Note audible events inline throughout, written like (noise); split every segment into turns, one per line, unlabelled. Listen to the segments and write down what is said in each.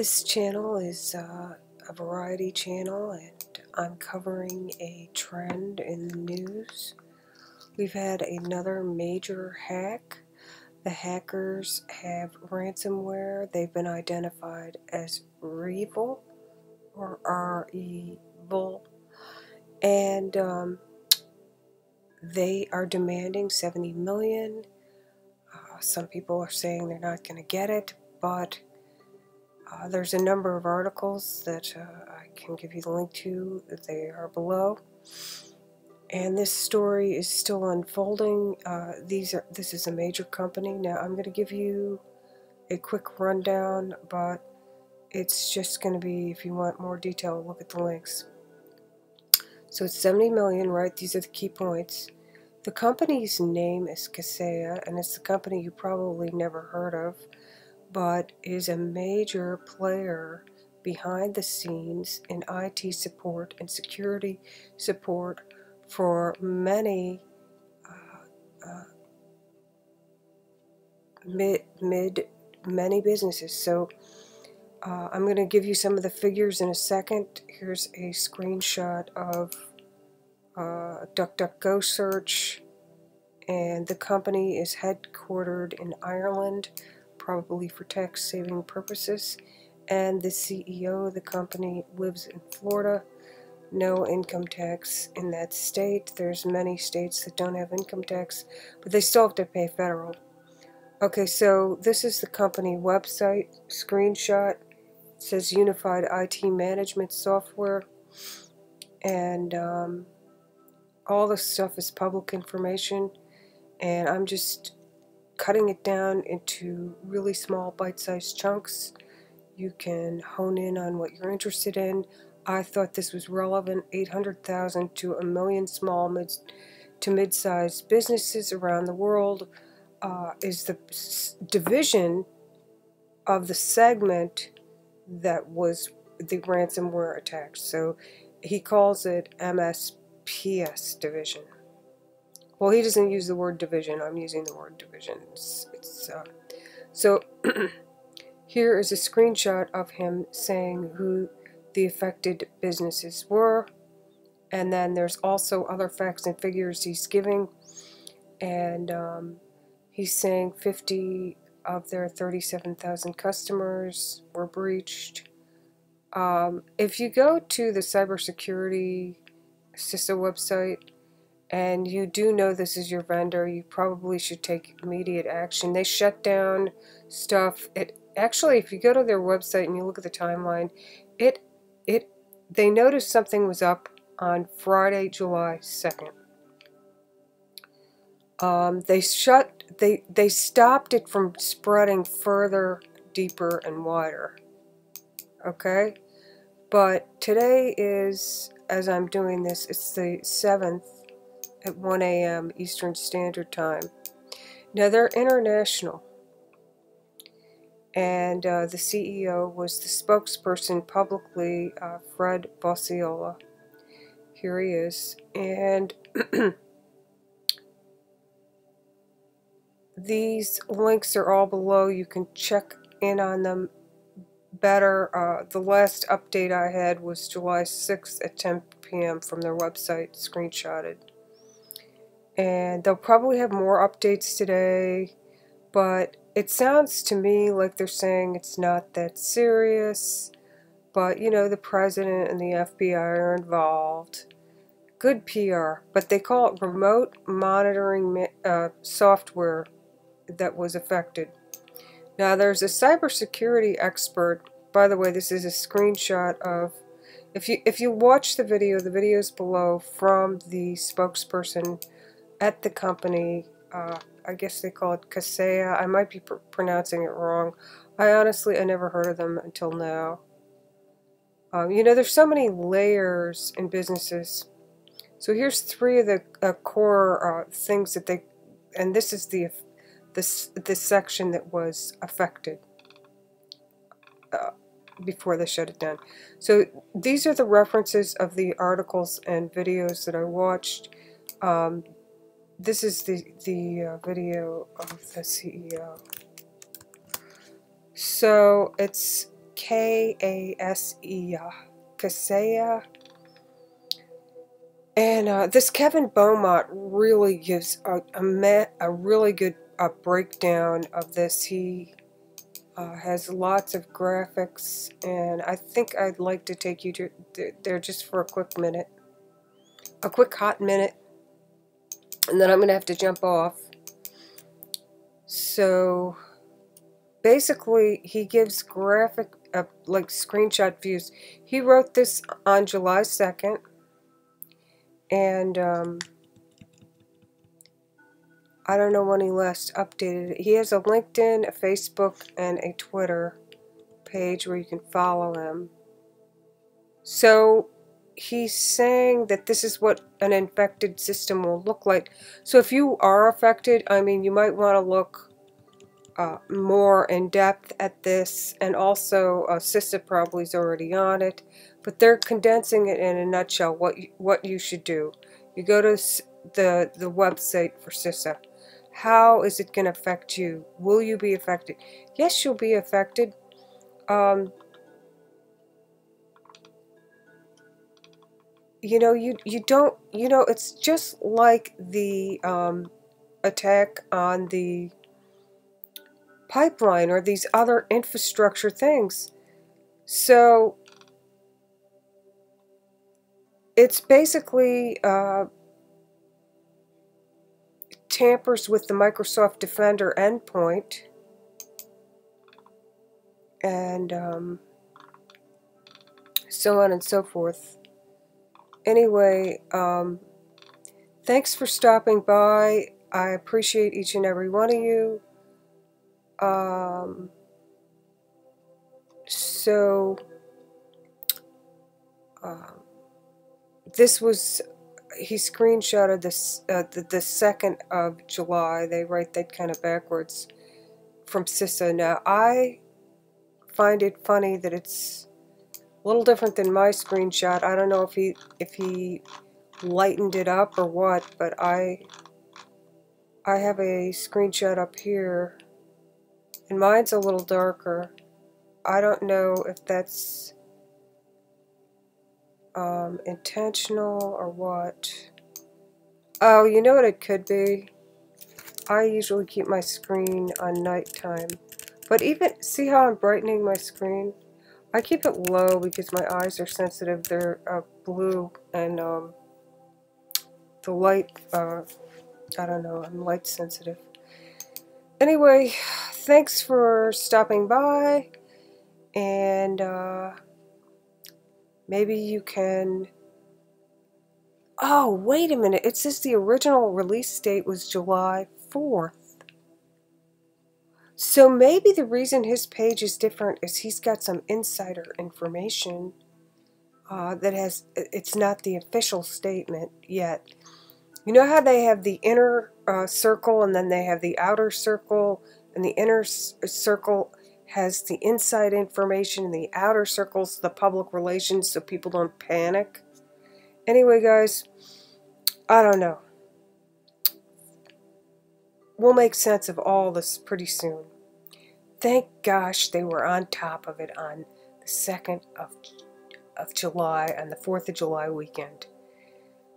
This channel is uh, a variety channel and I'm covering a trend in the news. We've had another major hack. The hackers have ransomware. They've been identified as REvil or R-E-Vul and um, they are demanding 70 million. Uh, some people are saying they're not going to get it, but uh, there's a number of articles that uh, I can give you the link to. They are below. And this story is still unfolding. Uh, these are this is a major company. Now I'm going to give you a quick rundown, but it's just going to be if you want more detail, look at the links. So it's 70 million, right? These are the key points. The company's name is Kaseya, and it's the company you probably never heard of but is a major player behind the scenes in IT support and security support for many uh, uh, mid, mid many businesses. So uh, I'm going to give you some of the figures in a second. Here's a screenshot of uh, DuckDuckGo search, and the company is headquartered in Ireland probably for tax saving purposes, and the CEO of the company lives in Florida. No income tax in that state. There's many states that don't have income tax, but they still have to pay federal. Okay, so this is the company website screenshot. It says Unified IT Management Software, and um, all the stuff is public information. And I'm just cutting it down into really small bite-sized chunks. You can hone in on what you're interested in. I thought this was relevant. 800,000 to a million small mid to mid-sized businesses around the world uh, is the division of the segment that was the ransomware attack. So he calls it MSPS division. Well, he doesn't use the word division. I'm using the word division. It's, it's uh, so (clears throat) here is a screenshot of him saying who the affected businesses were. And then there's also other facts and figures he's giving. And um, he's saying 50 of their 37,000 customers were breached. Um, if you go to the cybersecurity CISA website, and you do know this is your vendor, you probably should take immediate action. They shut down stuff. It actually, if you go to their website and you look at the timeline, it it they noticed something was up on Friday, July second. Um, they shut they they stopped it from spreading further, deeper, and wider. Okay, but today is as I'm doing this, it's the seventh at 1 a.m. Eastern Standard Time. Now they're international, and uh, the CEO was the spokesperson publicly, uh, Fred Voccola. Here he is, and (clears throat) these links are all below. You can check in on them better. Uh, the last update I had was July 6th at 10 p.m. from their website, screenshotted and they'll probably have more updates today but it sounds to me like they're saying it's not that serious but you know the president and the FBI are involved. Good PR but they call it remote monitoring uh, software that was affected. Now there's a cybersecurity expert by the way this is a screenshot of if you if you watch the video the video is below from the spokesperson at the company. Uh, I guess they call it Kaseya. I might be pr pronouncing it wrong. I honestly, I never heard of them until now. Um, you know, there's so many layers in businesses. So here's three of the uh, core uh, things that they, and this is the this this section that was affected uh, before they shut it down. So these are the references of the articles and videos that I watched. Um, this is the, the uh, video of the CEO. So it's K A S E A. Kaseya. And uh, this Kevin Beaumont really gives a, a, a really good breakdown of this. He uh, has lots of graphics, and I think I'd like to take you to there just for a quick minute. A quick hot minute, and then I'm going to have to jump off. So basically, he gives graphic, uh, like screenshot views. He wrote this on July 2nd, and um, I don't know when he last updated it. He has a LinkedIn, a Facebook, and a Twitter page where you can follow him. So he's saying that this is what an infected system will look like. So if you are affected, I mean, you might want to look uh, more in depth at this. And also, uh, CISA probably is already on it. But they're condensing it in a nutshell, what you, what you should do. You go to the, the website for CISA. How is it going to affect you? Will you be affected? Yes, you'll be affected. Um, you know, you, you don't, you know, it's just like the um, attack on the pipeline or these other infrastructure things. So it's basically uh, tampers with the Microsoft Defender endpoint and um, so on and so forth. Anyway, um, thanks for stopping by. I appreciate each and every one of you. Um, so, um, this was, he screenshotted this, uh, the, the 2nd of July. They write that kind of backwards from CISA. Now, I find it funny that it's a little different than my screenshot. I don't know if he if he lightened it up or what, but I I have a screenshot up here and mine's a little darker. I don't know if that's um, intentional or what. Oh, you know what it could be? I usually keep my screen on nighttime. But even, see how I'm brightening my screen? I keep it low because my eyes are sensitive. They're uh, blue and um, the light, uh, I don't know, I'm light sensitive. Anyway, thanks for stopping by and uh, maybe you can oh wait a minute it says the original release date was July 4th so maybe the reason his page is different is he's got some insider information uh, that has it's not the official statement yet you know how they have the inner uh, circle and then they have the outer circle and the inner circle has the inside information and the outer circle's the public relations so people don't panic. Anyway, guys, I don't know. We'll make sense of all this pretty soon. Thank gosh they were on top of it on the 2nd of, of July on the 4th of July weekend.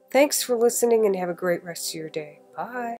Thanks for listening and have a great rest of your day. Bye.